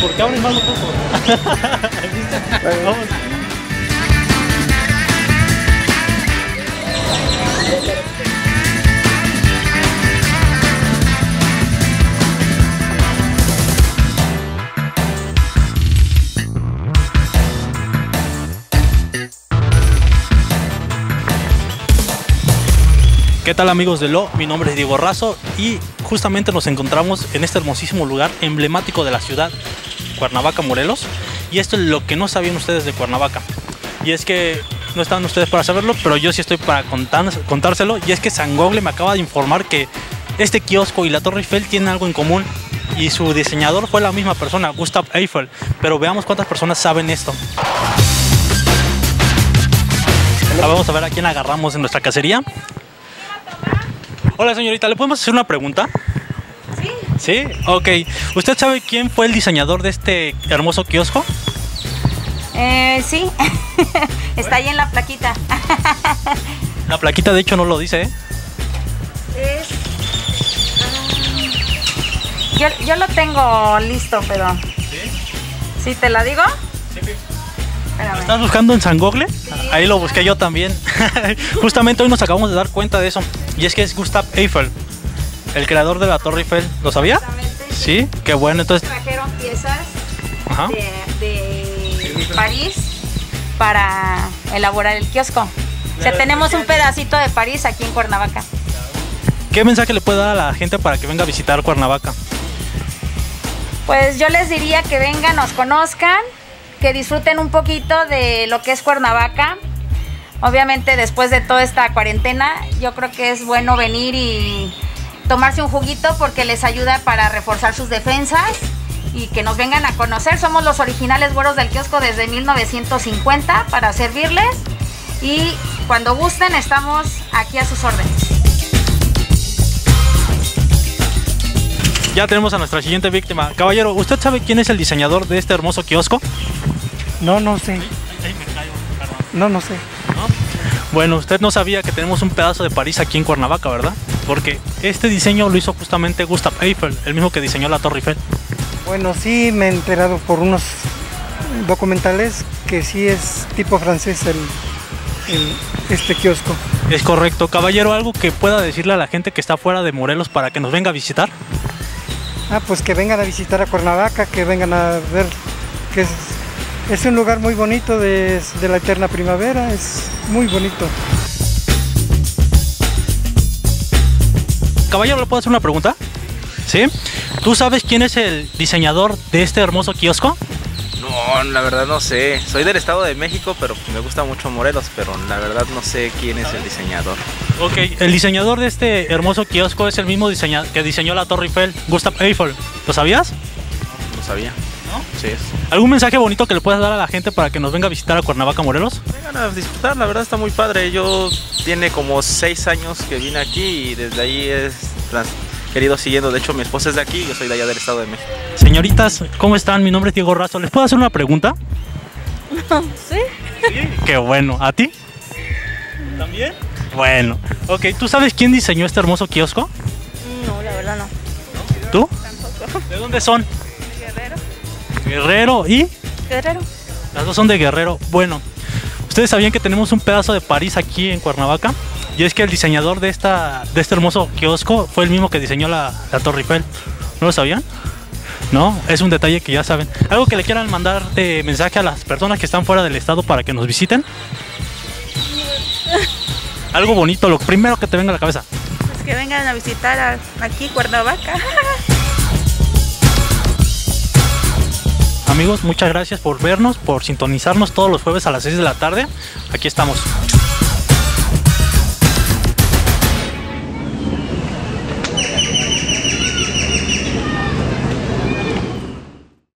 ¿por qué abren más los ojos? Vamos. ¿Qué tal amigos de Lo? Mi nombre es Diego Razo y justamente nos encontramos en este hermosísimo lugar emblemático de la ciudad, Cuernavaca, Morelos. Y esto es lo que no sabían ustedes de Cuernavaca. Y es que no están ustedes para saberlo, pero yo sí estoy para contárselo. Y es que San Google me acaba de informar que este kiosco y la Torre Eiffel tienen algo en común. Y su diseñador fue la misma persona, Gustav Eiffel. Pero veamos cuántas personas saben esto. Ah, Vamos a ver a quién agarramos en nuestra cacería. Hola señorita, ¿le podemos hacer una pregunta? Sí. Sí, ok. ¿Usted sabe quién fue el diseñador de este hermoso kiosco? Eh, sí. Está ahí en la plaquita. La plaquita de hecho no lo dice, ¿eh? Es. Yo, yo lo tengo listo, pero. ¿Sí te la digo? Espérame. ¿Estás buscando en San Google? Ahí lo busqué yo también. Justamente hoy nos acabamos de dar cuenta de eso. Y es que es Gustav Eiffel, el creador de la Torre Eiffel. ¿Lo sabía? Exactamente. Sí, qué bueno. Entonces, Trajeron piezas ajá. de, de París para elaborar el kiosco. O sea, tenemos un pedacito de París aquí en Cuernavaca. ¿Qué mensaje le puede dar a la gente para que venga a visitar Cuernavaca? Pues yo les diría que vengan, nos conozcan, que disfruten un poquito de lo que es Cuernavaca. Obviamente después de toda esta cuarentena, yo creo que es bueno venir y tomarse un juguito porque les ayuda para reforzar sus defensas y que nos vengan a conocer. Somos los originales güeros del kiosco desde 1950 para servirles y cuando gusten estamos aquí a sus órdenes. Ya tenemos a nuestra siguiente víctima. Caballero, ¿usted sabe quién es el diseñador de este hermoso kiosco? No, no sé. No, no sé. Bueno, usted no sabía que tenemos un pedazo de París aquí en Cuernavaca, ¿verdad? Porque este diseño lo hizo justamente Gustav Eiffel, el mismo que diseñó la Torre Eiffel. Bueno, sí me he enterado por unos documentales que sí es tipo francés el, el- este kiosco. Es correcto. Caballero, algo que pueda decirle a la gente que está fuera de Morelos para que nos venga a visitar. Ah, pues que vengan a visitar a Cuernavaca, que vengan a ver que es, es un lugar muy bonito de, de la eterna primavera, es muy bonito. Caballero, ¿le puedo hacer una pregunta? ¿Sí? ¿Tú sabes quién es el diseñador de este hermoso kiosco? No, la verdad no sé. Soy del Estado de México, pero me gusta mucho Morelos, pero la verdad no sé quién es el diseñador. Ok, el diseñador de este hermoso kiosco es el mismo diseña- que diseñó la Torre Eiffel, Gustav Eiffel. ¿Lo sabías? No sabía. ¿No? Sí es. ¿Algún mensaje bonito que le puedas dar a la gente para que nos venga a visitar a Cuernavaca, Morelos? Vengan a disfrutar, la verdad está muy padre. Yo tiene como seis años que vine aquí y desde ahí trans- querido siguiendo. De hecho, mi esposa es de aquí y yo soy de allá del Estado de México. Señoritas, ¿cómo están? Mi nombre es Diego Razo. ¿Les puedo hacer una pregunta? Sí. Qué bueno. ¿A ti? ¿También? Bueno. Ok, ¿tú sabes quién diseñó este hermoso kiosco? No, la verdad no. ¿Tú? ¿De dónde son? Guerrero. Y... Guerrero. Las dos son de Guerrero. Bueno, ¿ustedes sabían que tenemos un pedazo de París aquí en Cuernavaca? Y es que el diseñador de, esta, de este hermoso kiosco fue el mismo que diseñó la, la Torre Eiffel. ¿No lo sabían? No, es un detalle que ya saben. ¿Algo que le quieran mandar de mensaje a las personas que están fuera del estado para que nos visiten? Algo bonito, lo primero que te venga a la cabeza. Pues que vengan a visitar a- aquí Cuernavaca. Amigos, muchas gracias por vernos, por sintonizarnos todos los jueves a las 6 de la tarde. Aquí estamos.